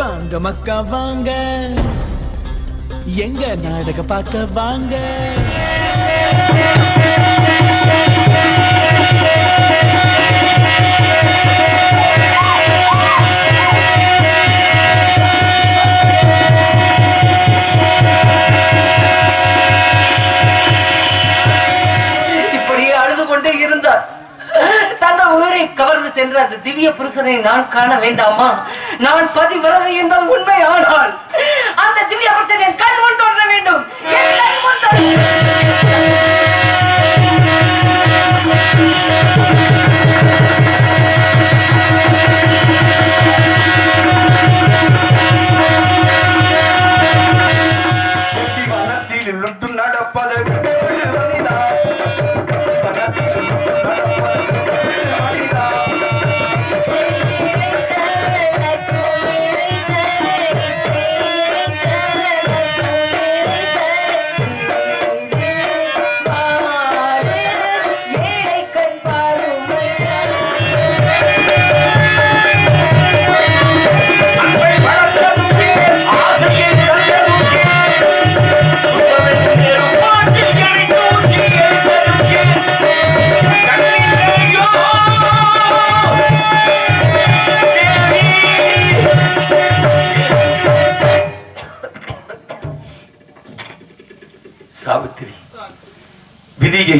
வாங்க மக்கா வாங்க. எங்க நாடக பார்க்க வாங்க? இப்படியே அழுது கொண்டே கவர்ந்து சென்ற அந்த திவ்ய புருஷனை நான் காண வேண்டாமா? நான் பதிவிரதை என்பது உண்மை ஆனால் அந்த திவ்ய புருஷன் என் கண் முன் தோன்ற வேண்டும். என் கண் முன் தோன்ற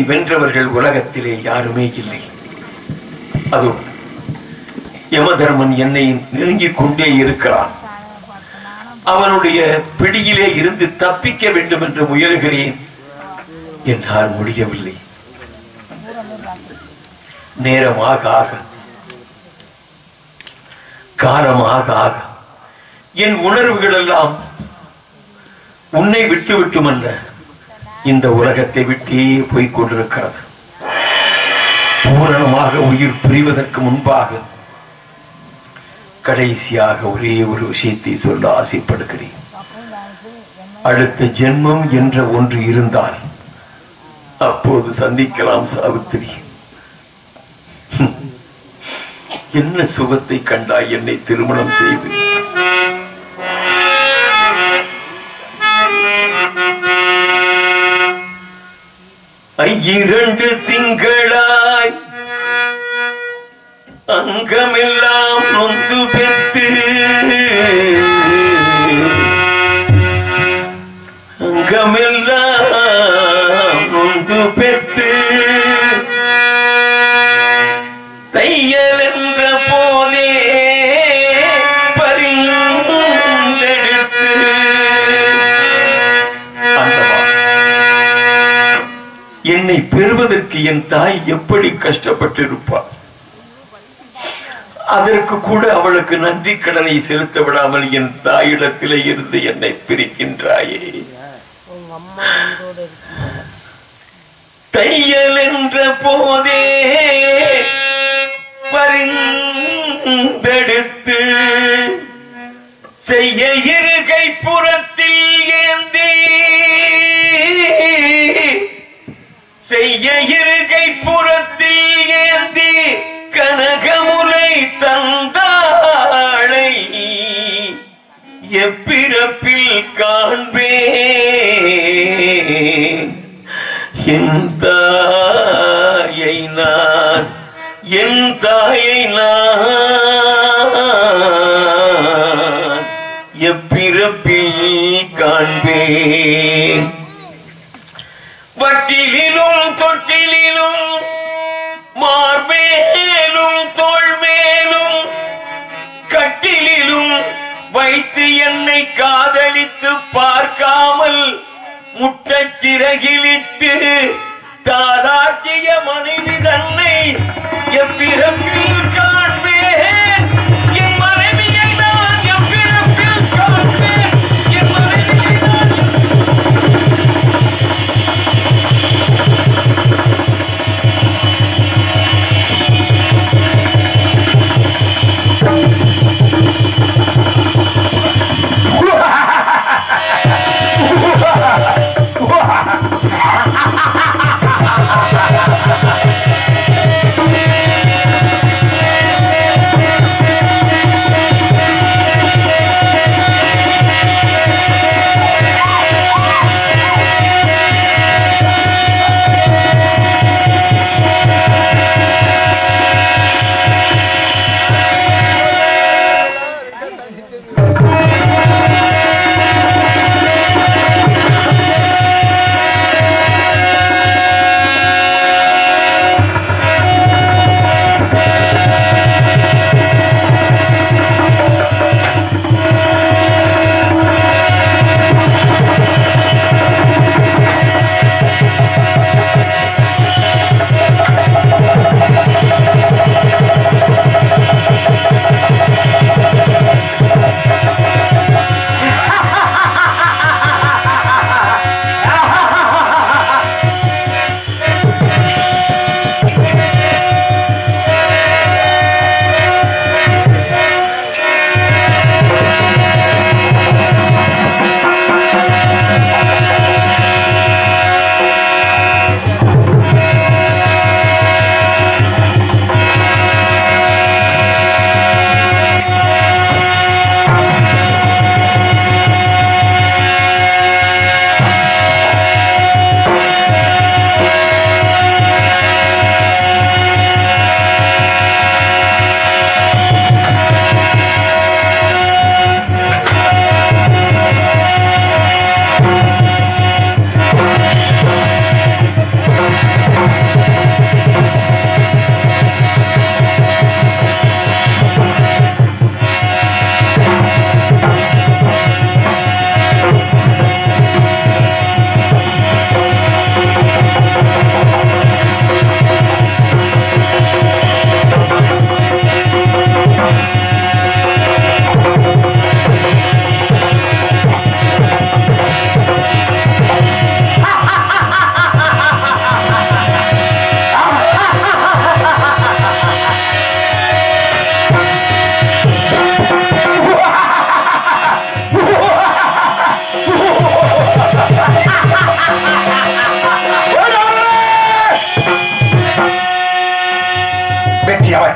வென்றவர்கள் உலகத்திலே யாருமே இல்லை. அது யமதர்மன் என்னை நெருங்கிக் கொண்டே இருக்கிறான். அவனுடைய பிடியிலே இருந்து தப்பிக்க வேண்டும் என்று முயல்கிறேன். என்னால் முடியவில்லை. நேரமாக ஆக. காலமாக ஆக. என் உணர்வுகள் எல்லாம் உன்னை விட்டு விட்டுமல்ல இந்த உலகத்தை விட்டே போய்க் கொண்டிருக்கிறது. பூரணமாக உயிர் பிரிவதற்கு முன்பாக கடைசியாக ஒரே ஒரு விஷயத்தை சொல்ல ஆசைப்படுகிறேன். அடுத்த ஜென்மம் என்ற ஒன்று இருந்தால் அப்போது சந்திக்கலாம் சாவித்திரி. என்ன சுகத்தை கண்டாய் என்னை திருமணம் செய்து? இரண்டு திங்களாய் அங்கமெல்லாம் நொந்து பெற்று என்னை பெறுவதற்கு என் தாய் எப்படி கஷ்டப்பட்டிருப்பார் அதற்கு கூட அவளுக்கு நன்றி கடனை செலுத்த விடாமல் என் தாயிடத்திலே இருந்து என்னை பிரிக்கின்றாயே. எப்பிறப்பில் காண்பேன். வட்டிலிலும் தொட்டிலிலும் மார்பேலும் தோல்மேலும் கட்டிலிலும் வைத்து என்னை காதலித்து பார்க்காமல் முட்டச் சிறகிலிட்டு தாராட்டிய மனைவி தன்னை எப்பிறப்பில்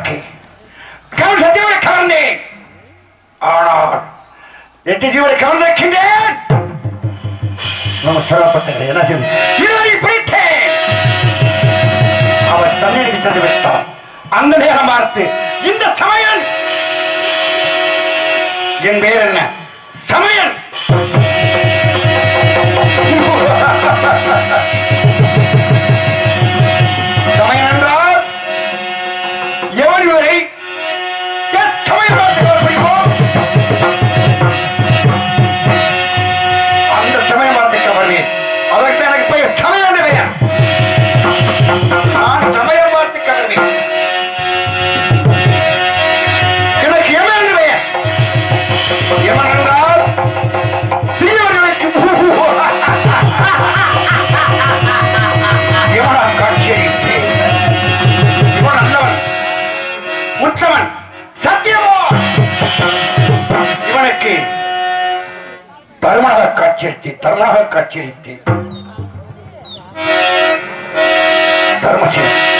பற்றி கடவுள் சத்தியவரை கவர்ந்தேன். ஆனால் எட்டு ஜீவனை கவர்ந்திருக்கின்றேன். நம்ம சிறப்பட்டங்களை என்ன செய்யும் இதுவரை பிடித்தேன் அவர் தன்னைக்கு சென்று விட்டார் அந்த நேரம் பார்த்து இந்த சமயம் என் பெயர் என்ன? चिरती तरनाह का चिरती धर्मशील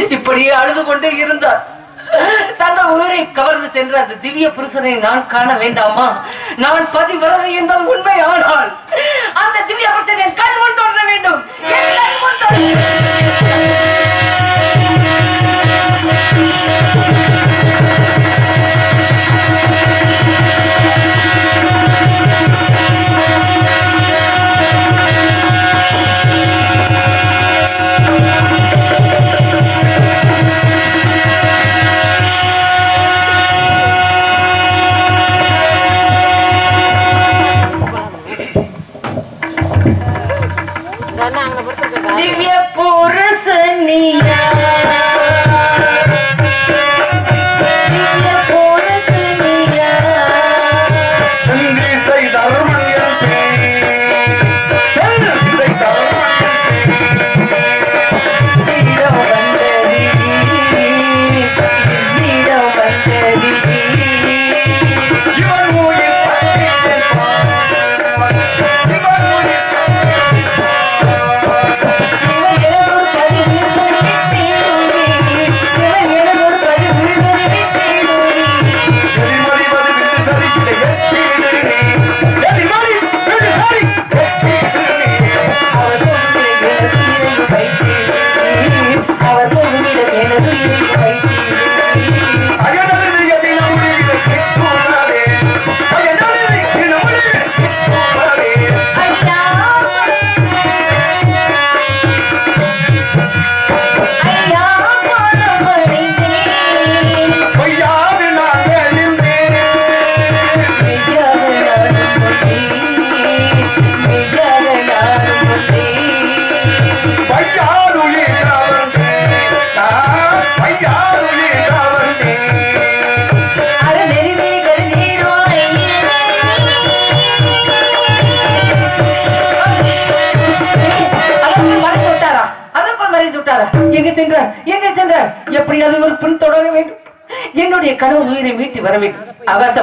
இப்படியே அழுது கொண்டே இருந்தார். தந்த உயிரை கவர்ந்து சென்ற அந்த திவ்ய புருஷனை நான் காண வேண்டாமா? நான் பதி வரது என்பது உண்மை ஆனால் அந்த திவ்ய புருஷனை கண் முன் தோன்ற வேண்டும்.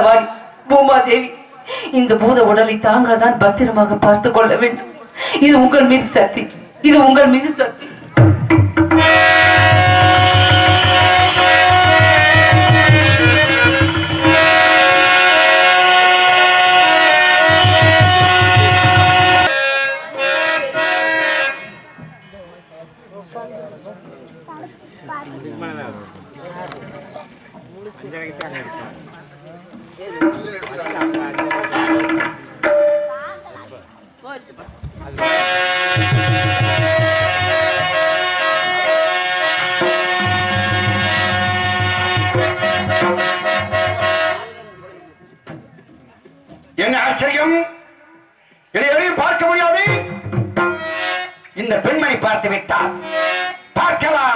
சவாரி பூமாதேவி. இந்த பூத உடலை தாங்கள் தான் பத்திரமாக பார்த்து கொள்ள வேண்டும். இது உங்கள் மீது சக்தி. இது உங்கள் மீது சக்தி. என்ன ஆச்சரியம்? என்னை எதையும் பார்க்க முடியாது. இந்த பெண்மணி பார்த்து விட்டார் பார்க்கலாம்.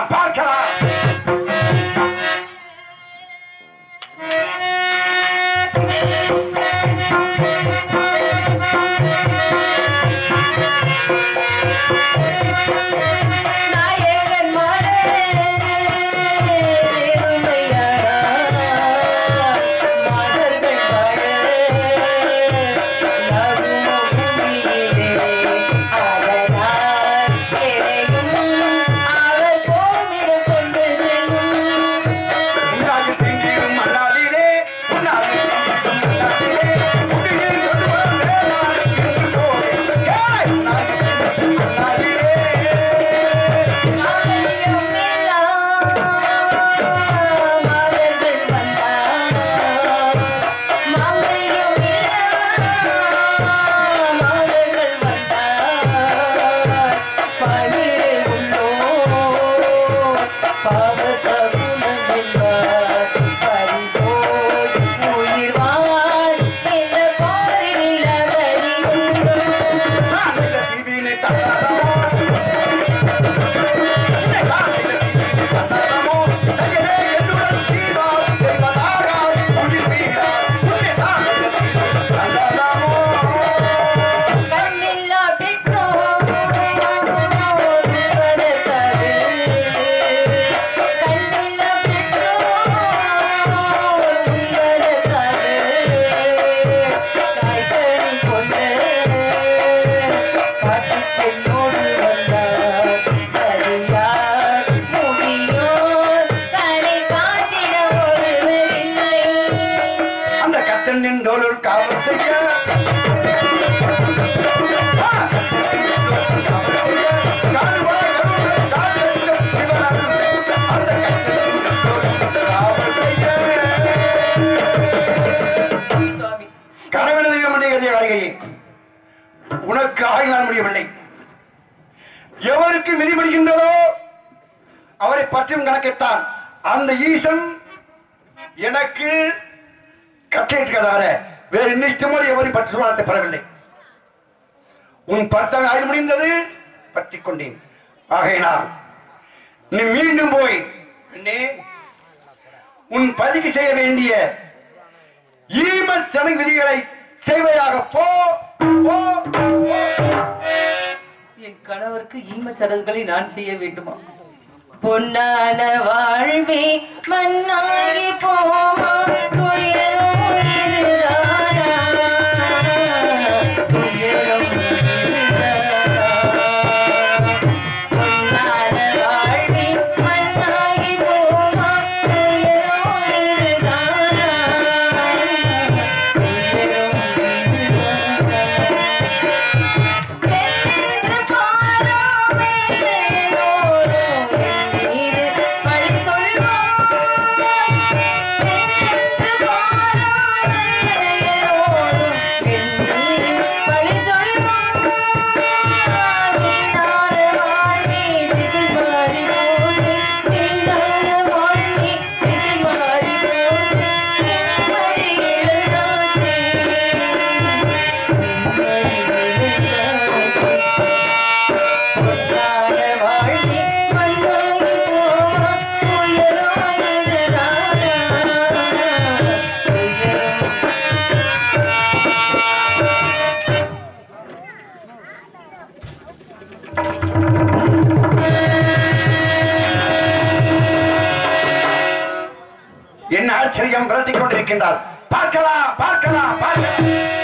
அந்த ஈசன் எனக்கு கட்டளையிட்டிருக்கதார வேறு இன்னிஷ்டமோ எவரும் பற்றுமானத்தை பெறவில்லை. உன் பர்த்தான் ஆய்வு முடிந்தது பற்றி கொண்டேன். ஆகையினால் நீ மீண்டும் போய் உன் பதிவு செய்ய வேண்டிய ஈமத் சமை விதிகளை செய்வதாக போ. என் கணவருக்கு ஈமச் சடங்குகளை நான் செய்ய வேண்டுமா? பொன்னான வாழ்வே மண்ணாகி போமா ஆச்சரியம் விரட்டிக் கொண்டிருக்கின்றார். பார்க்கலாம் பார்க்கலாம் பார்க்கலாம்.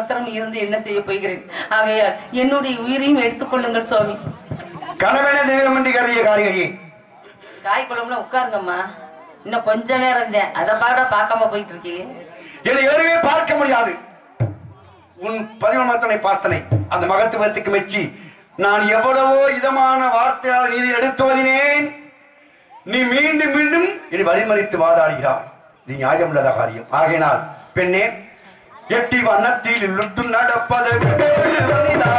மாத்திரம் இருந்து என்ன செய்ய போகிறேன்? ஆகையால் என்னுடைய உயிரையும் எடுத்துக்கொள்ளுங்கள் சுவாமி. கணவன தெய்வம் என்று கருதிய காரிகையே காய் குழம்புல உட்காருங்கம்மா. இன்னும் கொஞ்ச நேரம் தான் அதை பாட பார்க்காம போயிட்டு இருக்கீங்க என்னை யாருமே பார்க்க முடியாது. உன் பதிவமத்தனை பார்த்தனை அந்த மகத்துவத்துக்கு மெச்சி நான் எவ்வளவோ இதமான வார்த்தையால் நீதி எடுத்து வதினேன் நீ மீண்டும் மீண்டும் இனி வழிமறித்து வாதாடுகிறாய். இது நியாயமுள்ளத காரியம் ஆகையினால் பெண்ணே எட்டி வண்ணத்தில் உள்ளுட்டு நடப்பது மனிதா.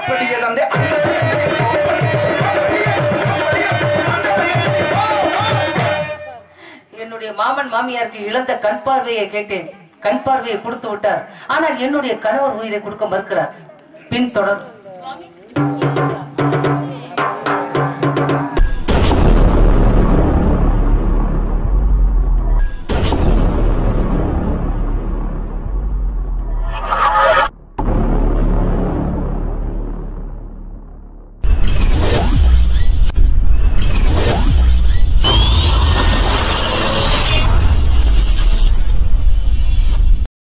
அப்படியே தந்தை என்னுடைய மாமன் மாமியாருக்கு இழந்த கண் பார்வையை கேட்டேன். கண் பார்வையை கொடுத்து விட்டார். ஆனால் என்னுடைய கணவர் உயிரை கொடுக்க மறுக்கிறார். பின் தொடர்